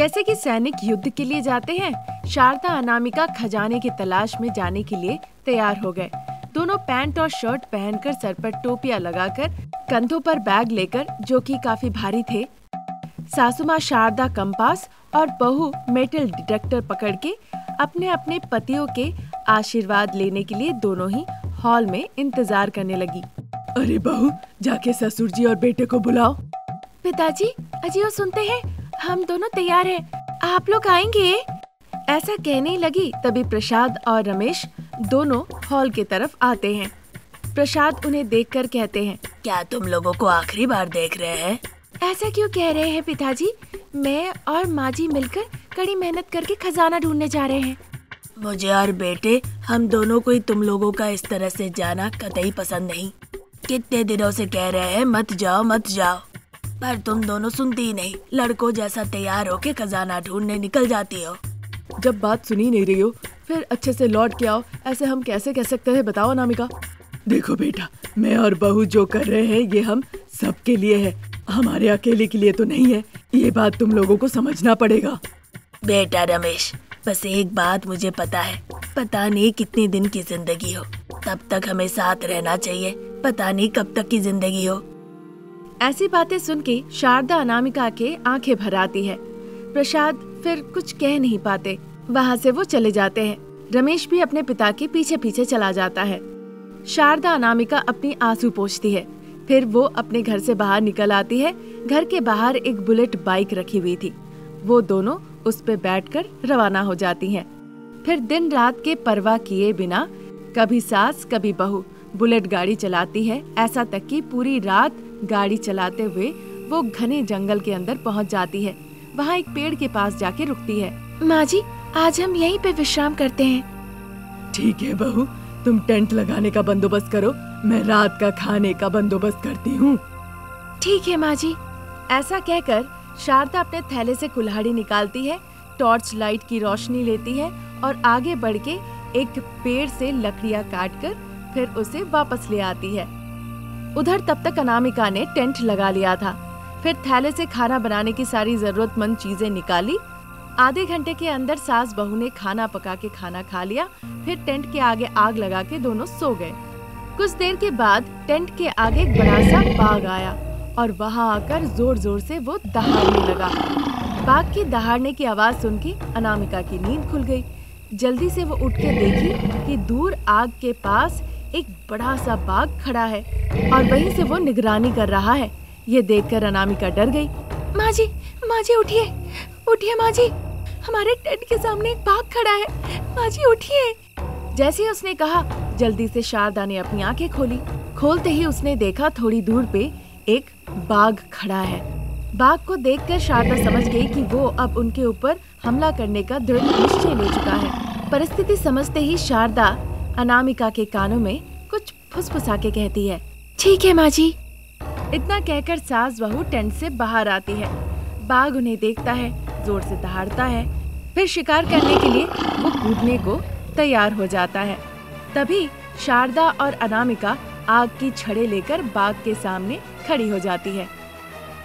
जैसे कि सैनिक युद्ध के लिए जाते हैं, शारदा अनामिका खजाने की तलाश में जाने के लिए तैयार हो गए। दोनों पैंट और शर्ट पहनकर सर पर टोपियाँ लगाकर कंधों पर बैग लेकर, जो कि काफ़ी भारी थे सासू माँ शारदा कंपास और बहू मेटल डिटेक्टर पकड़ के अपने अपने पतियों के आशीर्वाद लेने के लिए दोनों ही हॉल में इंतज़ार करने लगी। अरे बहू, जाके ससुर जी और बेटे को बुलाओ। पिताजी, अजी वो सुनते हैं। हम दोनों तैयार हैं। आप लोग आएँगे? ऐसा कहने लगी तभी प्रसाद और रमेश दोनों हॉल की तरफ़ आते हैं। प्रसाद उन्हें देखकर कहते हैं क्या तुम लोगों को आखिरी बार देख रहे हैं? ऐसा क्यों कह रहे हैं पिताजी? मैं और माँ जी मिलकर कड़ी मेहनत करके खजाना ढूँढने जा रहे हैं। मुझे और बेटे हम दोनों को ही तुम लोगों का इस तरह से जाना कतई पसंद नहीं। कितने दिनों से कह रहे हैं मत जाओ मत जाओ। पर तुम दोनों सुनती ही नहीं। लड़कों जैसा तैयार होके खजाना ढूँढने निकल जाती हो। जब बात सुनी नहीं रही हो फिर अच्छे से लौट के आओ। ऐसे हम कैसे कह सकते हैं बताओ अनामिका। देखो बेटा मैं और बहू जो कर रहे हैं ये हम सबके लिए है। हमारे अकेले के लिए तो नहीं है। ये बात तुम लोगों को समझना पड़ेगा। बेटा रमेश बस एक बात मुझे पता है। पता नहीं कितने दिन की ज़िंदगी हो। तब तक हमें साथ रहना चाहिए। पता नहीं कब तक की ज़िंदगी हो। ऐसी बातें सुन के शारदा अनामिका के आँखें भर आती है। प्रसाद फिर कुछ कह नहीं पाते। वहाँ से वो चले जाते हैं। रमेश भी अपने पिता के पीछे पीछे चला जाता है। शारदा अनामिका अपनी आँसू पोछती है। फिर वो अपने घर से बाहर निकल आती है। घर के बाहर एक बुलेट बाइक रखी हुई थी। वो दोनों उस पे बैठकर रवाना हो जाती हैं। फिर दिन रात के परवाह किए बिना कभी सास, कभी बहू बुलेट गाड़ी चलाती है। ऐसा तक कि पूरी रात गाड़ी चलाते हुए वो घने जंगल के अंदर पहुँच जाती है। वहाँ एक पेड़ के पास जाके रुकती है। माँ जी आज हम यहीं पे विश्राम करते हैं। ठीक है बहू तुम टेंट लगाने का बंदोबस्त करो। मैं रात का खाने का बंदोबस्त करती हूँ। ठीक है माँ जी। ऐसा कहकर शारदा अपने थैले से कुल्हाड़ी निकालती है टॉर्च लाइट की रोशनी लेती है और आगे बढ़ के एक पेड़ से लकड़ियाँ काट कर फिर उसे वापस ले आती है। उधर तब तक अनामिका ने टेंट लगा लिया था। फिर थैले से खाना बनाने की सारी जरूरतमंद चीज़ें निकाली। आधे घंटे के अंदर सास बहू ने खाना पका के खाना खा लिया। फिर टेंट के आगे आग लगा के दोनों सो गए। कुछ देर के बाद टेंट के आगे एक बड़ा सा बाघ आया और वहाँ आकर ज़ोर ज़ोर से वो दहाड़ने लगा। बाघ की दहाड़ने की आवाज़ सुन के अनामिका की नींद खुल गई। जल्दी से वो उठ के देखी कि दूर आग के पास एक बड़ा सा बाघ खड़ा है और वहीं से वो निगरानी कर रहा है। ये देखकर अनामिका डर गई। माँ जी माँ जी उठिए। उठिए माँ जी। हमारे टेंट के सामने एक बाघ खड़ा है। माँ जी उठिए। जैसे उसने कहा, जल्दी से शारदा ने अपनी आँखें खोली। खोलते ही उसने देखा थोड़ी दूर पे एक बाघ खड़ा है। बाघ को देखकर शारदा समझ गई कि वो अब उनके ऊपर हमला करने का दृढ़ निश्चय ले चुका है। परिस्थिति समझते ही शारदा अनामिका के कानों में कुछ फुसफुसा के कहती है। ठीक है, माँ जी। इतना कहकर सास बहू टेंट से बाहर आती है। बाघ उन्हें देखता है, ज़ोर से दहाड़ता है। फिर शिकार करने के लिए वो कूदने को तैयार हो जाता है। तभी शारदा और अनामिका आग की छड़े लेकर बाघ के सामने खड़ी हो जाती है।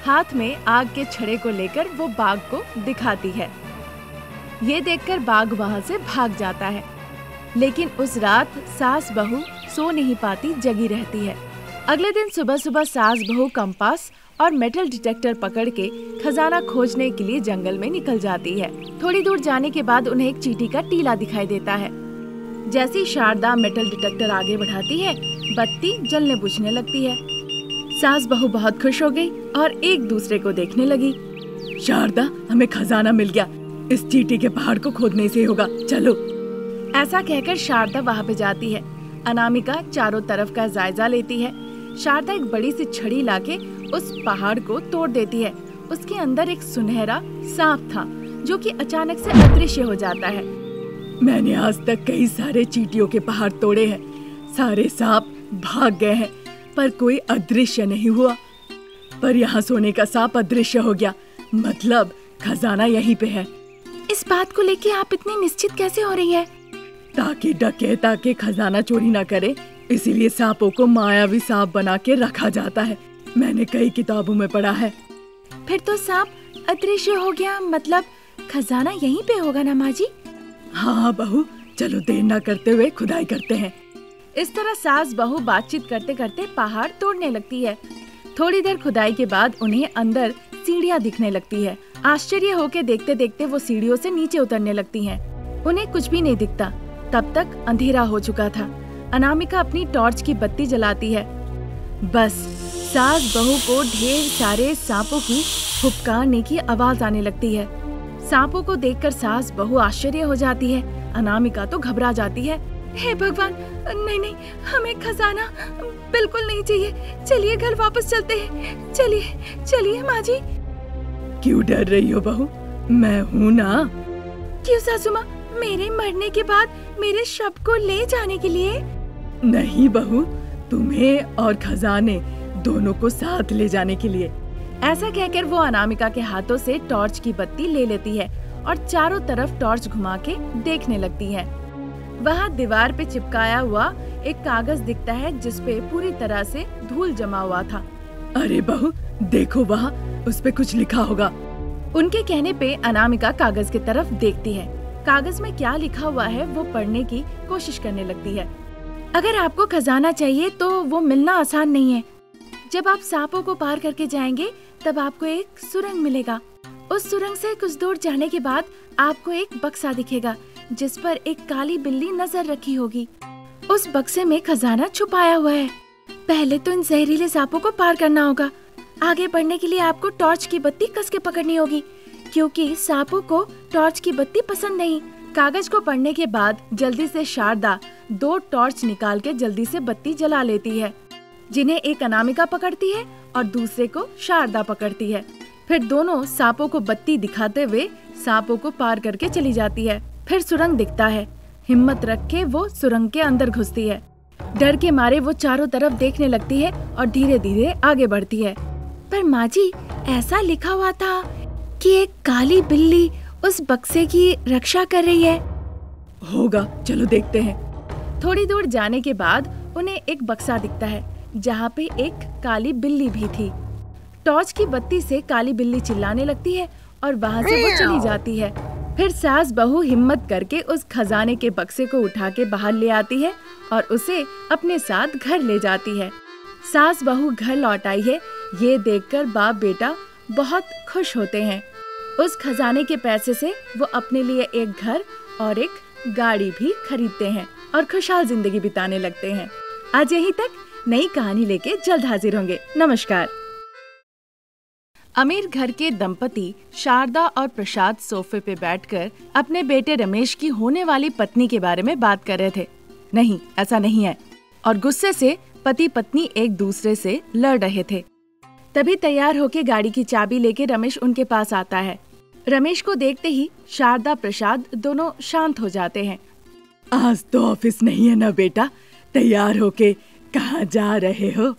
हाथ में आग के छड़े को लेकर वो बाघ को दिखाती है। ये देखकर बाघ वहाँ से भाग जाता है। लेकिन उस रात सास बहू सो नहीं पाती, जगी रहती है। अगले दिन सुबह सुबह सास बहू कंपास और मेटल डिटेक्टर पकड़ के खजाना खोजने के लिए जंगल में निकल जाती है। थोड़ी दूर जाने के बाद उन्हें एक चीटी का टीला दिखाई देता है। जैसी शारदा मेटल डिटेक्टर आगे बढ़ाती है, बत्ती जलने बुझने लगती है। सास बहू बहुत खुश हो गई और एक दूसरे को देखने लगी। शारदा, हमें खजाना मिल गया। इस चीटी के पहाड़ को खोदने से होगा। चलो। ऐसा कहकर शारदा वहाँ पे जाती है। अनामिका चारों तरफ़ का जायजा लेती है। शारदा एक बड़ी सी छड़ी लाके उस पहाड़ को तोड़ देती है। उसके अंदर एक सुनहरा सांप था, जो कि अचानक से अदृश्य हो जाता है। मैंने आज तक कई सारे चीटियों के पहाड़ तोड़े हैं। सारे सांप भाग गए हैं, पर कोई अदृश्य नहीं हुआ। पर यहाँ सोने का सांप अदृश्य हो गया। मतलब खजाना यहीं पे है। इस बात को लेके आप इतनी निश्चित कैसे हो रही है? ताकि डकैता के खजाना चोरी न करे। इसीलिए सांपों को मायावी सांप बना के रखा जाता है। मैंने कई किताबों में पढ़ा है। फिर तो सांप अदृश्य हो गया मतलब खजाना यहीं पे होगा ना माँ जी हाँ हाँ बहू चलो देर ना करते हुए खुदाई करते हैं। इस तरह सास बहू बातचीत करते करते पहाड़ तोड़ने लगती है। थोड़ी देर खुदाई के बाद उन्हें अंदर सीढ़ियाँ दिखने लगती है। आश्चर्य होके देखते देखते वो सीढ़ियों से नीचे उतरने लगती हैं। उन्हें कुछ भी नहीं दिखता। तब तक अंधेरा हो चुका था। अनामिका अपनी टॉर्च की बत्ती जलाती है। बस सास बहू को ढेर सारे सांपों की फुपकारने की आवाज़ आने लगती है। सांपों को देखकर सास बहु आश्चर्य हो जाती है। अनामिका तो घबरा जाती है। हे भगवान नहीं नहीं हमें खजाना बिल्कुल नहीं चाहिए। चलिए घर वापस चलते हैं। चलिए चलिए माँ जी क्यों डर रही हो बहू? मैं हूँ ना। क्यों सासू माँ मेरे मरने के बाद मेरे शव को ले जाने के लिए? नहीं बहू तुम्हें और खजाने दोनों को साथ ले जाने के लिए। ऐसा कहकर वो अनामिका के हाथों से टॉर्च की बत्ती ले लेती है और चारों तरफ़ टॉर्च घुमा के देखने लगती है। वहाँ दीवार पे चिपकाया हुआ एक कागज़ दिखता है जिसपे पूरी तरह से धूल जमा हुआ था। अरे बहू देखो वहाँ उस पे कुछ लिखा होगा। उनके कहने पे अनामिका कागज़ की तरफ़ देखती है। कागज़ में क्या लिखा हुआ है, वो पढ़ने की कोशिश करने लगती है। अगर आपको खजाना चाहिए तो वो मिलना आसान नहीं है। जब आप सांपों को पार करके जाएँगे, तब आपको एक सुरंग मिलेगा। उस सुरंग से कुछ दूर जाने के बाद आपको एक बक्सा दिखेगा, जिस पर एक काली बिल्ली नज़र रखी होगी। उस बक्से में खजाना छुपाया हुआ है। पहले तो इन जहरीले सांपों को पार करना होगा। आगे बढ़ने के लिए आपको टॉर्च की बत्ती कस के पकड़नी होगी। क्योंकि सांपों को टॉर्च की बत्ती पसंद नहीं। कागज़ को पढ़ने के बाद जल्दी से शारदा दो टॉर्च निकाल के जल्दी से बत्ती जला लेती है, जिन्हें एक अनामिका पकड़ती है और दूसरे को शारदा पकड़ती है। फिर दोनों सांपों को बत्ती दिखाते हुए सांपों को पार करके चली जाती है। फिर सुरंग दिखता है। हिम्मत रख के वो सुरंग के अंदर घुसती है। डर के मारे वो चारों तरफ़ देखने लगती है और धीरे धीरे आगे बढ़ती है। पर माँ जी, ऐसा लिखा हुआ था कि एक काली बिल्ली उस बक्से की रक्षा कर रही है। होगा चलो देखते हैं। थोड़ी दूर जाने के बाद उन्हें एक बक्सा दिखता है जहाँ पे एक काली बिल्ली भी थी। टॉर्च की बत्ती से काली बिल्ली चिल्लाने लगती है और वहाँ से वो चली जाती है। फिर सास बहू हिम्मत करके उस खजाने के बक्से को उठा के बाहर ले आती है और उसे अपने साथ घर ले जाती है। सास बहू घर लौट आई है। ये देखकर बाप बेटा बहुत खुश होते हैं। उस खजाने के पैसे से वो अपने लिए एक घर और एक गाड़ी भी खरीदते हैं और खुशहाल ज़िंदगी बिताने लगते हैं। आज यहीं तक नई कहानी लेके जल्द हाजिर होंगे। नमस्कार। अमीर घर के दंपति शारदा और प्रसाद सोफे पे बैठकर अपने बेटे रमेश की होने वाली पत्नी के बारे में बात कर रहे थे। नहीं, ऐसा नहीं है। और गुस्से से पति पत्नी एक दूसरे से लड़ रहे थे। तभी तैयार होके गाड़ी की चाबी लेके रमेश उनके पास आता है। रमेश को देखते ही शारदा प्रसाद दोनों शांत हो जाते हैं। आज तो ऑफ़िस नहीं है ना बेटा? तैयार होके कहाँ जा रहे हो?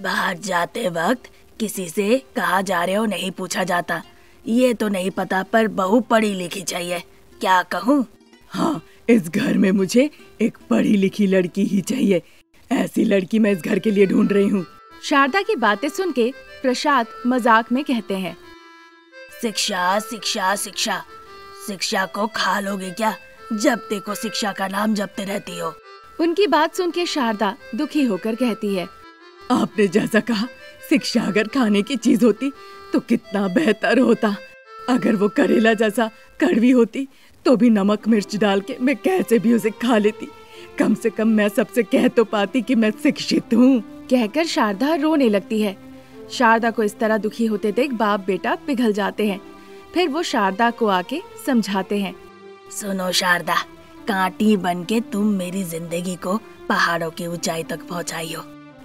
बाहर जाते वक्त किसी से कहा जा रहे हो नहीं पूछा जाता। ये तो नहीं पता पर बहू पढ़ी लिखी चाहिए। क्या कहूँ? हाँ इस घर में मुझे एक पढ़ी लिखी लड़की ही चाहिए। ऐसी लड़की मैं इस घर के लिए ढूंढ रही हूँ। शारदा की बातें सुन के प्रसाद मज़ाक में कहते हैं। शिक्षा शिक्षा शिक्षा। शिक्षा को खा लोगे क्या? जब देखो शिक्षा का नाम जपते रहती हो। उनकी बात सुन के शारदा दुखी होकर कहती है आपने जैसा कहा शिक्षा अगर खाने की चीज़ होती तो कितना बेहतर होता। अगर वो करेला जैसा कड़वी होती तो भी नमक मिर्च डाल के मैं कैसे भी उसे खा लेती। कम से कम मैं सबसे कह तो पाती कि मैं शिक्षित हूँ। कहकर शारदा रोने लगती है। शारदा को इस तरह दुखी होते देख बाप बेटा पिघल जाते हैं। फिर वो शारदा को आके समझाते हैं। सुनो शारदा कांटी बन के तुम मेरी ज़िंदगी को पहाड़ों की ऊंचाई तक पहुंचाई हो।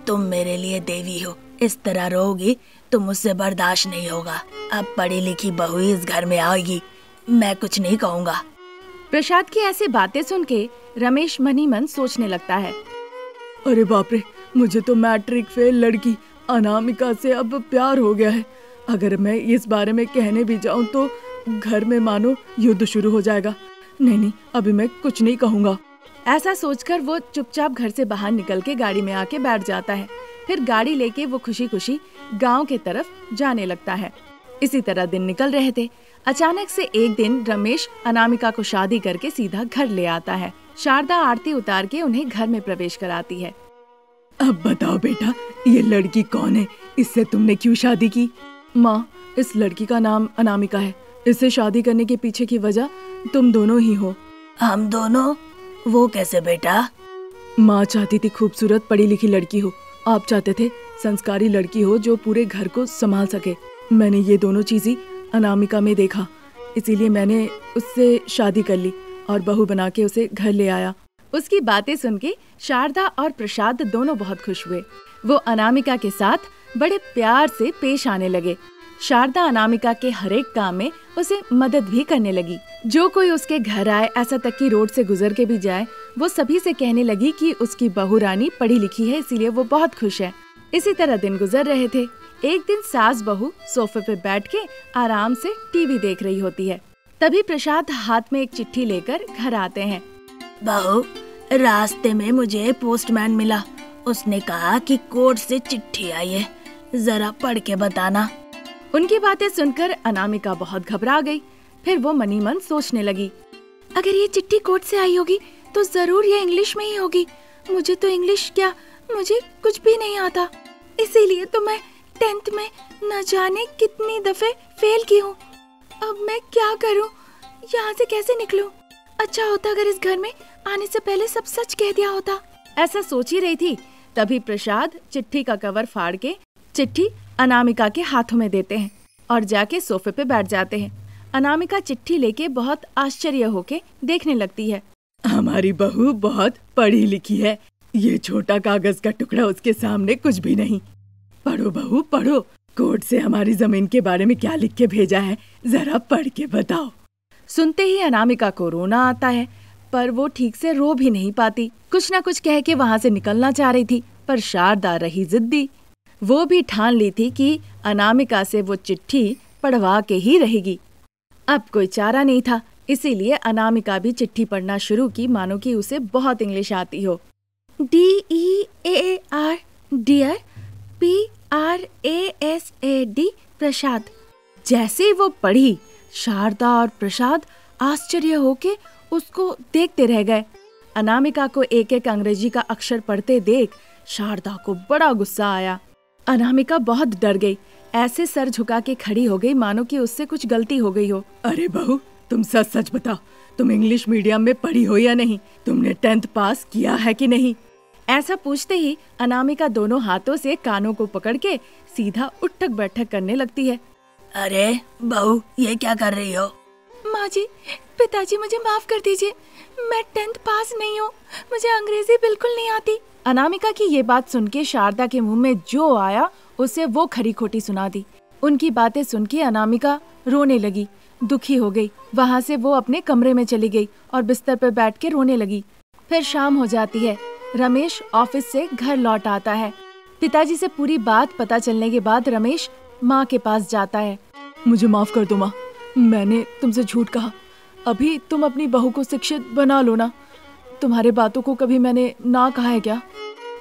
तुम मेरे लिए देवी हो। इस तरह रोगी तो मुझसे बर्दाश्त नहीं होगा। अब पढ़ी लिखी बहू इस घर में आएगी। मैं कुछ नहीं कहूँगा। प्रसाद की ऐसी बातें सुन के रमेश मनी मन सोचने लगता है। अरे बाप रे मुझे तो मैट्रिक फेल लड़की अनामिका से अब प्यार हो गया है। अगर मैं इस बारे में कहने भी जाऊँ तो घर में मानो युद्ध शुरू हो जाएगा। नहीं नहीं, अभी मैं कुछ नहीं कहूँगा। ऐसा सोचकर वो चुपचाप घर से बाहर निकल के गाड़ी में आके बैठ जाता है। फिर गाड़ी लेके वो खुशी खुशी गाँव के तरफ़ जाने लगता है। इसी तरह दिन निकल रहे थे। अचानक से एक दिन रमेश अनामिका को शादी करके सीधा घर ले आता है। शारदा आरती उतार के उन्हें घर में प्रवेश कराती है। अब बताओ बेटा ये लड़की कौन है? इससे तुमने क्यों शादी की? माँ इस लड़की का नाम अनामिका है। इसे शादी करने के पीछे की वजह तुम दोनों ही हो। हम दोनों? वो कैसे बेटा? माँ चाहती थी खूबसूरत पढ़ी लिखी लड़की हो। आप चाहते थे संस्कारी लड़की हो जो पूरे घर को संभाल सके। मैंने ये दोनों चीज़ें अनामिका में देखा। इसीलिए मैंने उससे शादी कर ली और बहू बना के उसे घर ले आया। उसकी बातें सुन के शारदा और प्रसाद दोनों बहुत खुश हुए। वो अनामिका के साथ बड़े प्यार से पेश आने लगे। शारदा अनामिका के हरेक काम में उसे मदद भी करने लगी। जो कोई उसके घर आए, ऐसा तक कि रोड से गुजर के भी जाए, वो सभी से कहने लगी कि उसकी बहू रानी पढ़ी लिखी है, इसीलिए वो बहुत खुश है। इसी तरह दिन गुजर रहे थे। एक दिन सास बहू सोफे पे बैठ के आराम से टीवी देख रही होती है। तभी प्रसाद हाथ में एक चिट्ठी लेकर घर आते हैं। बहू रास्ते में मुझे पोस्टमैन मिला। उसने कहा कि कोर्ट से चिट्ठी आई है। जरा पढ़ के बताना। उनकी बातें सुनकर अनामिका बहुत घबरा गई। फिर वो मनी मन सोचने लगी। अगर ये चिट्ठी कोर्ट से आई होगी तो ज़रूर ये इंग्लिश में ही होगी। मुझे तो इंग्लिश क्या, मुझे कुछ भी नहीं आता। इसीलिए तो मैं टेंथ में न जाने कितनी दफे फेल की हूँ। अब मैं क्या करूँ? यहाँ से कैसे निकलूँ? अच्छा होता अगर इस घर में आने से पहले सब सच कह दिया होता। ऐसा सोच ही रही थी। तभी प्रसाद चिट्ठी का कवर फाड़ के चिट्ठी अनामिका के हाथों में देते हैं और जाके सोफे पे बैठ जाते हैं। अनामिका चिट्ठी लेके बहुत आश्चर्य होके देखने लगती है। हमारी बहू बहुत पढ़ी लिखी है। ये छोटा कागज़ का टुकड़ा उसके सामने कुछ भी नहीं। पढ़ो बहू, पढ़ो। कोर्ट से हमारी ज़मीन के बारे में क्या लिख के भेजा है, जरा पढ़ के बताओ। सुनते ही अनामिका को रोना आता है। पर वो ठीक से रो भी नहीं पाती। कुछ ना कुछ कह के वहाँ से निकलना चाह रही थी, पर शारदा रही जिद्दी। वो भी ठान ली थी कि अनामिका से वो चिट्ठी पढ़वा के ही रहेगी। अब कोई चारा नहीं था, इसीलिए अनामिका भी चिट्ठी पढ़ना शुरू की, मानो कि उसे बहुत इंग्लिश आती हो। D E A R dear P R A S A D Prasad. जैसे वो पढ़ी, शारदा और प्रसाद आश्चर्य होके उसको देखते रह गए। अनामिका को एक एक अंग्रेज़ी का अक्षर पढ़ते देख शारदा को बड़ा गुस्सा आया। अनामिका बहुत डर गई। ऐसे सर झुका के खड़ी हो गई, मानो कि उससे कुछ गलती हो गई हो। अरे बहू, तुम सच सच बताओ, तुम इंग्लिश मीडियम में पढ़ी हो या नहीं? तुमने टेंथ पास किया है कि नहीं? ऐसा पूछते ही अनामिका दोनों हाथों से कानों को पकड़ के सीधा उठक बैठक करने लगती है। अरे बहू, ये क्या कर रही हो? माँ जी पिताजी मुझे माफ़ कर दीजिए। मैं टेंथ पास नहीं हूँ। मुझे अंग्रेज़ी बिल्कुल नहीं आती। अनामिका की ये बात सुन के शारदा के मुँह में जो आया, उसे वो खरी खोटी सुना दी। उनकी बातें सुन के अनामिका रोने लगी। दुखी हो गई। वहाँ से वो अपने कमरे में चली गई और बिस्तर पर बैठ के रोने लगी। फिर शाम हो जाती है। रमेश ऑफ़िस से घर लौट आता है। पिताजी से पूरी बात पता चलने के बाद रमेश माँ के पास जाता है। मुझे माफ़ कर दो माँ। मैंने तुमसे झूठ कहा। अभी तुम अपनी बहू को शिक्षित बना लो ना। तुम्हारे बातों को कभी मैंने ना कहा है क्या?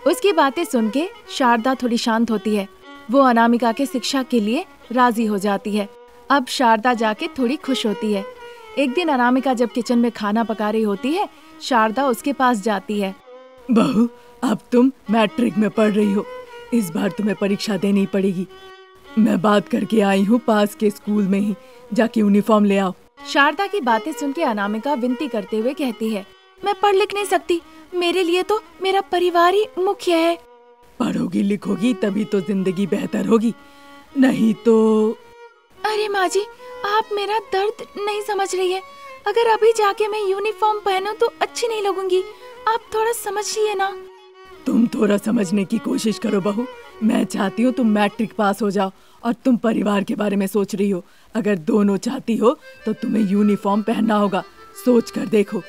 उसकी बातें सुन के शारदा थोड़ी शांत होती है। वो अनामिका के शिक्षा के लिए राज़ी हो जाती है। अब शारदा जाके थोड़ी खुश होती है। एक दिन अनामिका जब किचन में खाना पका रही होती है शारदा उसके पास जाती है। बहू अब तुम मैट्रिक में पढ़ रही हो। इस बार तुम्हें परीक्षा देनी पड़ेगी। मैं बात करके आई हूँ पास के स्कूल में ही जाके यूनिफॉर्म ले आओ। शारदा की बातें सुन के अनामिका विनती करते हुए कहती है मैं पढ़ लिख नहीं सकती। मेरे लिए तो मेरा परिवार ही मुख्य है। पढ़ोगी लिखोगी तभी तो ज़िंदगी बेहतर होगी नहीं तो अरे माँ जी आप मेरा दर्द नहीं समझ रही है। अगर अभी जाके मैं यूनिफॉर्म पहनूं तो अच्छी नहीं लगूँगी। आप थोड़ा समझिए ना। तुम थोड़ा समझने की कोशिश करो बहू। मैं चाहती हूँ तुम मैट्रिक पास हो जाओ और तुम परिवार के बारे में सोच रही हो। अगर दोनों चाहती हो तो तुम्हें यूनिफॉर्म पहनना होगा। सोच कर देखो।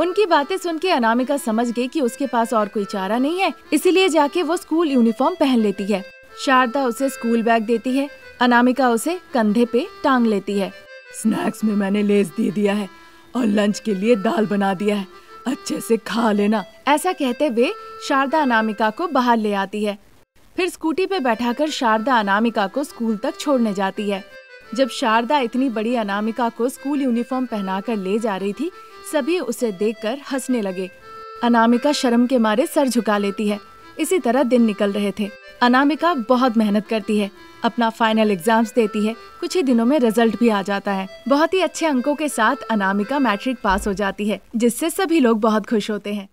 उनकी बातें सुन के अनामिका समझ गई कि उसके पास और कोई चारा नहीं है इसीलिए जाके वो स्कूल यूनिफॉर्म पहन लेती है। शारदा उसे स्कूल बैग देती है अनामिका उसे कंधे पे टांग लेती है। स्नैक्स में मैंने लेस दे दिया है और लंच के लिए दाल बना दिया है। अच्छे से खा लेना। ऐसा कहते हुए शारदा अनामिका को बाहर ले आती है। फिर स्कूटी पे बैठाकर शारदा अनामिका को स्कूल तक छोड़ने जाती है। जब शारदा इतनी बड़ी अनामिका को स्कूल यूनिफॉर्म पहनाकर ले जा रही थी, सभी उसे देखकर हंसने लगे। अनामिका शर्म के मारे सर झुका लेती है। इसी तरह दिन निकल रहे थे। अनामिका बहुत मेहनत करती है, अपना फाइनल एग्ज़ाम्स देती है, कुछ ही दिनों में रिज़ल्ट भी आ जाता है। बहुत ही अच्छे अंकों के साथ अनामिका मैट्रिक पास हो जाती है, जिससे सभी लोग बहुत खुश होते हैं।